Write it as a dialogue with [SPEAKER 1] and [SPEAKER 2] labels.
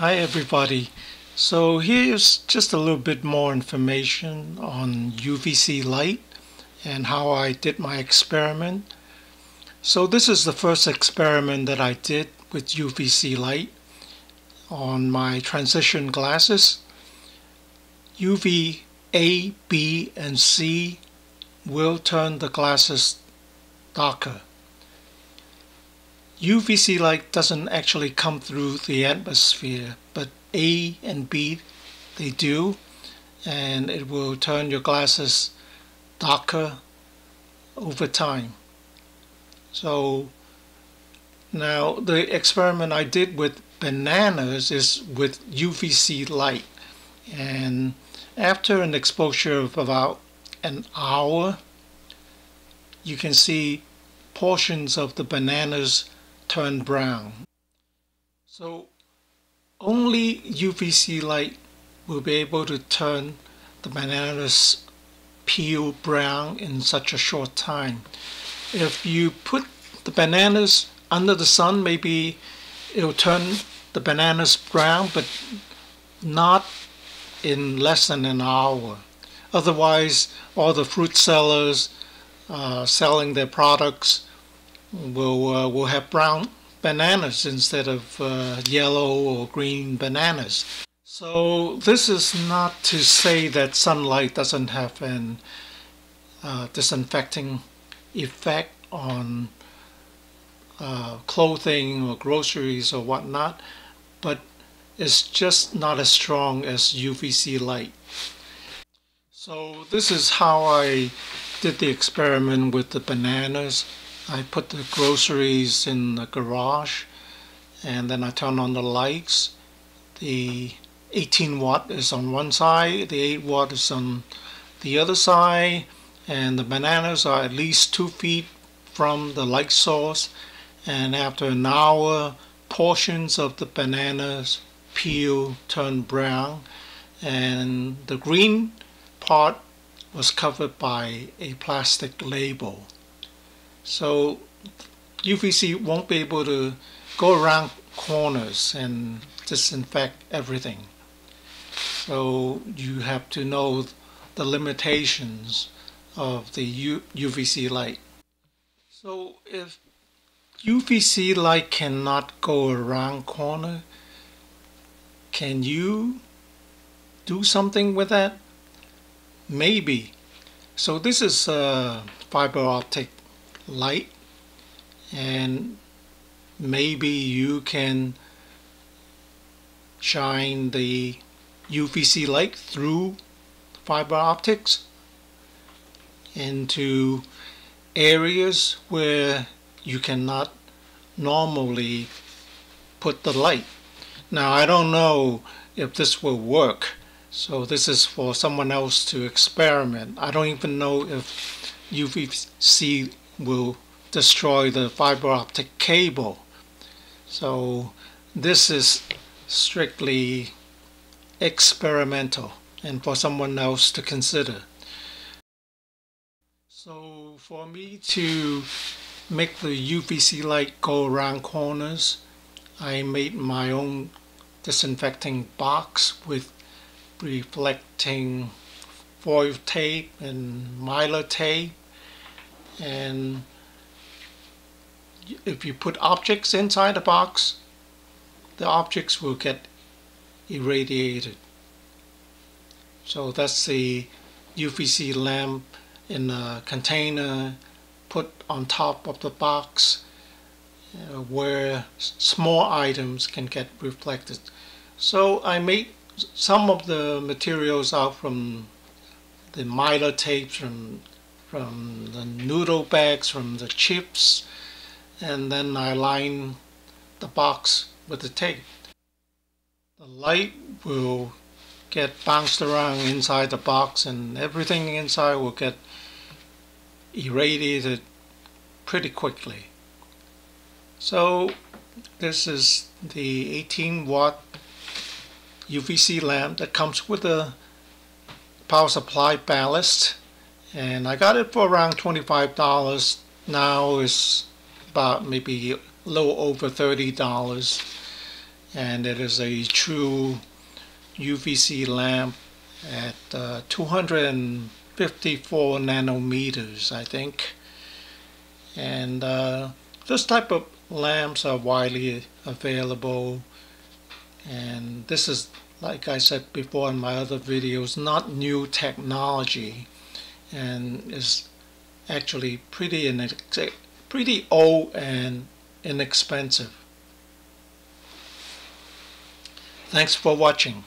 [SPEAKER 1] Hi everybody. So here's just a little bit more information on UVC light and how I did my experiment. So this is the first experiment that I did with UVC light on my transition glasses. UV A, B, and C will turn the glasses darker. UVC light doesn't actually come through the atmosphere, but A and B they do, and it will turn your glasses darker over time. So now the experiment I did with bananas is with UVC light, and after an exposure of about an hour, you can see portions of the bananas turn brown. So only UVC light will be able to turn the bananas peel brown in such a short time. If you put the bananas under the sun, maybe it'll turn the bananas brown, but not in less than an hour. Otherwise, all the fruit sellers uh, selling their products will uh, will have brown bananas instead of uh, yellow or green bananas. So this is not to say that sunlight doesn't have an uh, disinfecting effect on uh, clothing or groceries or whatnot, but it's just not as strong as UVC light. So this is how I did the experiment with the bananas. I put the groceries in the garage and then I turn on the lights. The 18 watt is on one side, the 8 watt is on the other side, and the bananas are at least two feet from the light source. And after an hour, portions of the bananas peel, turn brown, and the green part was covered by a plastic label. So UVC won't be able to go around corners and disinfect everything. So you have to know the limitations of the UVC light. So if UVC light cannot go around corner, can you do something with that? Maybe. So this is a fiber optic light and maybe you can shine the UVC light through fiber optics into areas where you cannot normally put the light. Now I don't know if this will work so this is for someone else to experiment. I don't even know if UVC will destroy the fiber optic cable. So this is strictly experimental and for someone else to consider. So for me to make the UVC light go around corners, I made my own disinfecting box with reflecting foil tape and mylar tape and if you put objects inside the box the objects will get irradiated. So that's the UVC lamp in a container put on top of the box uh, where small items can get reflected. So I made some of the materials out from the mylar tapes from from the noodle bags from the chips and then I line the box with the tape. The light will get bounced around inside the box and everything inside will get irradiated pretty quickly. So this is the 18 watt UVC lamp that comes with a power supply ballast and I got it for around $25 now it's about maybe a little over $30 and it is a true UVC lamp at uh, 254 nanometers I think. And uh, this type of lamps are widely available. And this is like I said before in my other videos not new technology and is actually pretty pretty old and inexpensive. Thanks for watching.